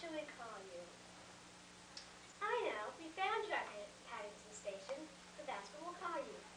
should we call you? I know. We found you at Paddington Station, but that's what we'll call you.